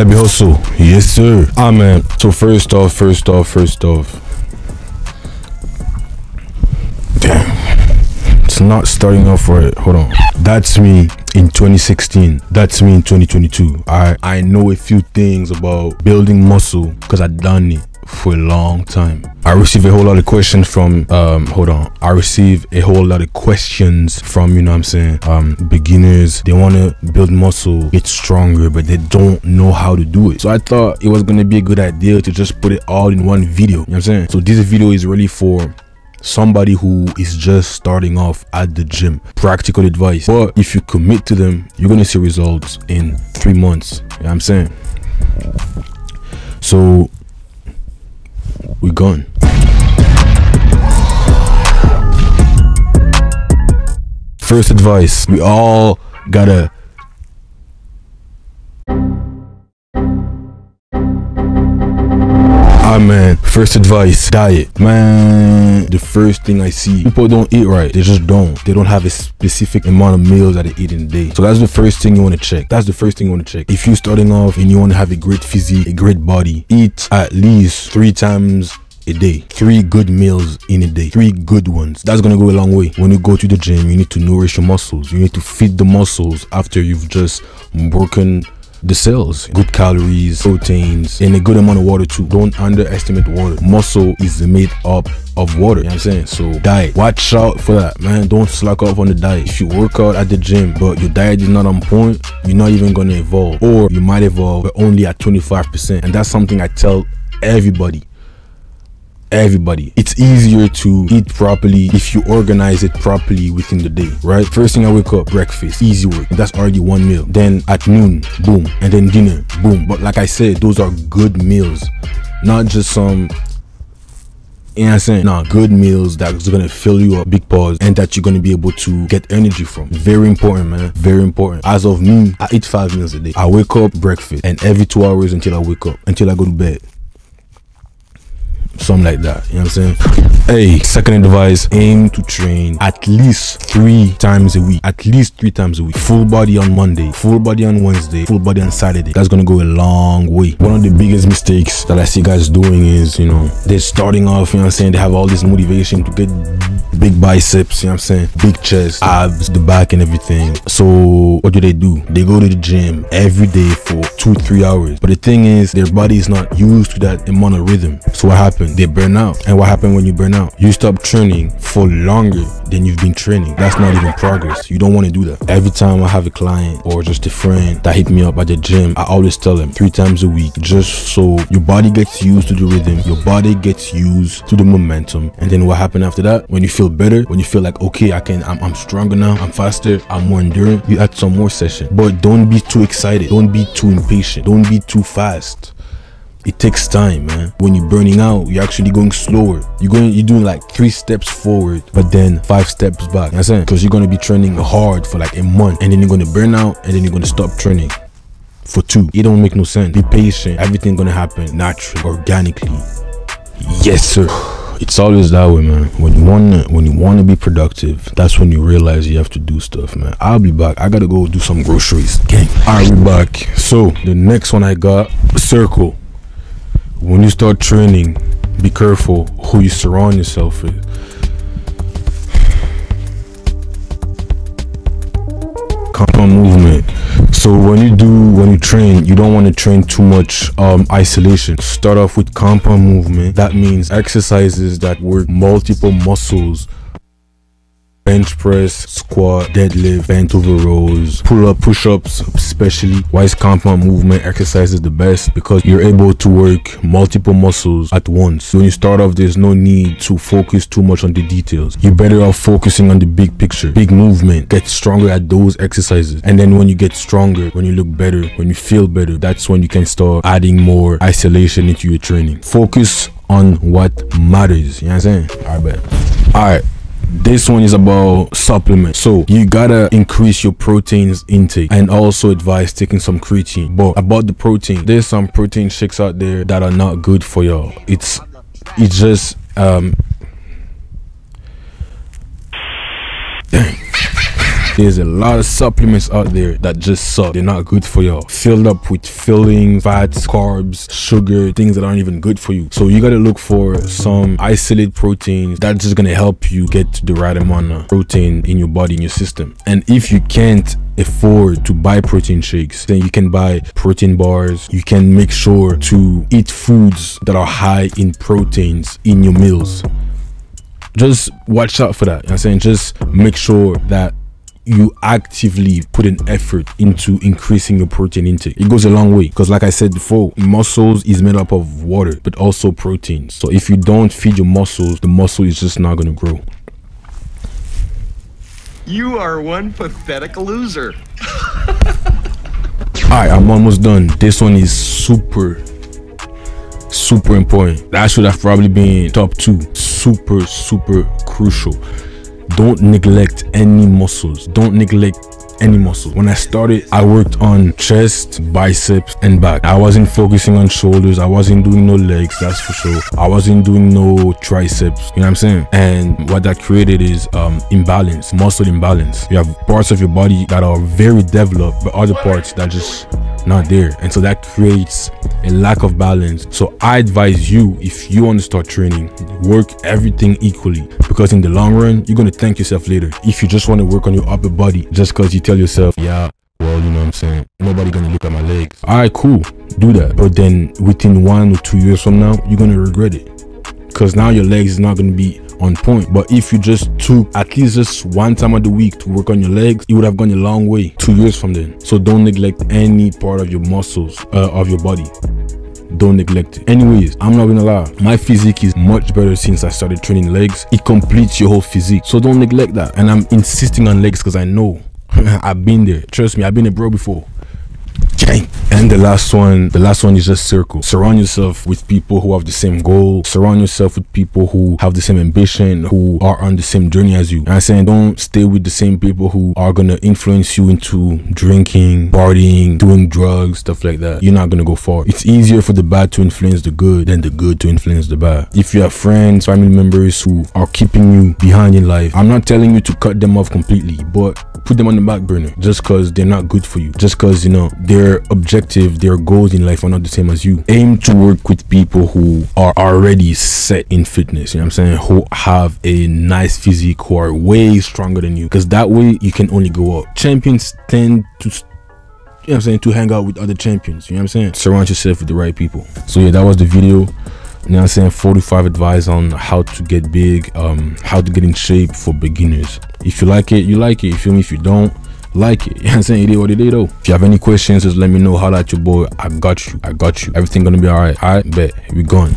LB Hustle. Yes, sir. Ah, man. So first off, first off, first off. Damn. It's not starting off right. Hold on. That's me in 2016. That's me in 2022. I I know a few things about building muscle because I done it for a long time. I receive a whole lot of questions from um hold on. I receive a whole lot of questions from, you know I'm saying, um beginners. They want to build muscle, get stronger, but they don't know how to do it. So I thought it was to be a good idea to just put it all in one video. You know what I'm saying? So this video is really for somebody who is just starting off at the gym practical advice but if you commit to them you're gonna see results in three months you know what i'm saying so we gone. First advice we all gotta man, first advice, diet. Man, the first thing I see, people don't eat right. They just don't. They don't have a specific amount of meals that they eat in a day. So that's the first thing you want to check. That's the first thing you want to check. If you're starting off and you want to have a great physique, a great body, eat at least three times a day. Three good meals in a day. Three good ones. That's gonna go a long way. When you go to the gym, you need to nourish your muscles. You need to feed the muscles after you've just broken the cells good calories proteins and a good amount of water too. Don't underestimate water. Muscle is made up of water you know what i'm saying? So diet watch out for that man. Don't slack off on the diet. If you work out at the gym but your diet is not on point you're not even gonna evolve. Or you might evolve but only at 25 percent. And that's something i tell everybody everybody. It's easier to eat properly if you organize it properly within the day, right? First thing I wake up, breakfast, easy work. That's already one meal. Then at noon, boom. And then dinner, boom. But like I said, those are good meals, not just some. You know what I'm saying? Good meals that's gonna fill you up, big pause, and that you're gonna be able to get energy from. Very important, man. Very important. As of me, I eat five meals a day. I wake up, breakfast, and every two hours until I wake up, until I go to bed something like that. You know what I'm saying? Hey, second advice aim to train at least three times a week. At least three times a week. Full body on Monday, full body on Wednesday, full body on Saturday. That's gonna go a long way. One of the biggest mistakes that I see guys doing is, you know, they're starting off, you know what I'm saying? They have all this motivation to get big biceps, you know what I'm saying? Big chest, abs, the back, and everything. So, what do they do? They go to the gym every day for two, three hours. But the thing is, their body is not used to that amount of rhythm. So, what happened? They burn out. And what happened when you burn out? You stop training for longer than you've been training. That's not even progress. You don't want to do that. Every time I have a client or just a friend that hit me up at the gym, I always tell them three times a week, just so your body gets used to the rhythm, your body gets used to the momentum. And then what happened after that? When you feel better, when you feel like, okay, I can, I'm, I'm stronger now, I'm faster, I'm more enduring, you add some more session. But don't be too excited. Don't be too impatient. Don't be too fast. It takes time man. When you're burning out you're actually going slower. You're going you're doing like three steps forward but then five steps back. I'm saying? Because you're going to be training hard for like a month and then you're going to burn out and then you're going to stop training for two. It don't make no sense. Be patient. Everything gonna happen naturally organically. Yes sir it's always that way man. When you want to when you want to be productive that's when you realize you have to do stuff man. I'll be back. I gotta go do some groceries. Gang. I'll be back. So the next one i got circle. When you start training be careful who you surround yourself with. Compound movement so when you do when you train you don't want to train too much um isolation. Start off with compound movement. That means exercises that work multiple muscles bench press, squat, deadlift, bent over rows, pull up, push ups, especially. Why is compound movement exercises the best? Because you're able to work multiple muscles at once. When you start off, there's no need to focus too much on the details. You're better off focusing on the big picture, big movement. Get stronger at those exercises. And then when you get stronger, when you look better, when you feel better, that's when you can start adding more isolation into your training. Focus on what matters. You know what I'm saying? All right, bet. All right this one is about supplements. So you gotta increase your proteins intake and also advise taking some creatine. But about the protein there's some protein shakes out there that are not good for y'all. It's it's just um dang there's a lot of supplements out there that just suck. They're not good for y'all. Filled up with filling, fats, carbs, sugar, things that aren't even good for you. So you gotta look for some isolate proteins that's just gonna help you get the right amount of protein in your body, in your system. And if you can't afford to buy protein shakes, then you can buy protein bars. You can make sure to eat foods that are high in proteins in your meals. Just watch out for that. I'm saying just make sure that you actively put an effort into increasing your protein intake. It goes a long way because like I said before, muscles is made up of water, but also proteins. So if you don't feed your muscles, the muscle is just not going to grow. You are one pathetic loser. Alright, I'm almost done. This one is super, super important. That should have probably been top two. Super, super crucial. Don't neglect any muscles. Don't neglect any muscles. When I started, I worked on chest, biceps, and back. I wasn't focusing on shoulders. I wasn't doing no legs, that's for sure. I wasn't doing no triceps. You know what I'm saying? And what that created is um imbalance, muscle imbalance. You have parts of your body that are very developed, but other parts that just not there. And so that creates a lack of balance. So I advise you, if you want to start training, work everything equally because in the long run, you're going to thank yourself later. If you just want to work on your upper body just because you tell yourself, yeah, well, you know what I'm saying? Nobody gonna look at my legs. All right, cool. Do that. But then within one or two years from now, you're gonna regret it. Because now your legs is not gonna be on point. But if you just took at least just one time of the week to work on your legs, you would have gone a long way two years from then. So don't neglect any part of your muscles uh, of your body. Don't neglect it. Anyways, I'm not gonna lie. My physique is much better since I started training legs. It completes your whole physique. So don't neglect that. And I'm insisting on legs because I know I've been there. Trust me, I've been a bro before. And the last one, the last one is just circle. Surround yourself with people who have the same goal. Surround yourself with people who have the same ambition, who are on the same journey as you. And I'm saying don't stay with the same people who are gonna influence you into drinking, partying, doing drugs, stuff like that. You're not gonna go far. It's easier for the bad to influence the good than the good to influence the bad. If you have friends, family members who are keeping you behind in life, I'm not telling you to cut them off completely, but put them on the back burner just because they're not good for you. Just because, you know, their objective, their goals in life are not the same as you. Aim to work with people who are already set in fitness, you know what I'm saying? Who have a nice physique, who are way stronger than you. Because that way you can only go up. Champions tend to you know what I'm saying, to hang out with other champions. You know what I'm saying? Surround yourself with the right people. So yeah, that was the video. You know what I'm saying? 45 advice on how to get big, um, how to get in shape for beginners. If you like it, you like it. You feel me? If you don't, like it. You know what I'm saying? It is what it is though. If you have any questions, just let me know. Holla at your boy. I got you. I got you. Everything gonna be alright. Alright, bet. We going.